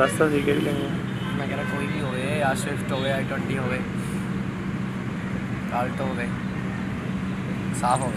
रास्ता सही कर लेंगे। मैं कह रहा, कोई भी हो गए या स्विफ्ट हो गए आई ट्वेंटी होवे आल्टो होवे साफ़ गए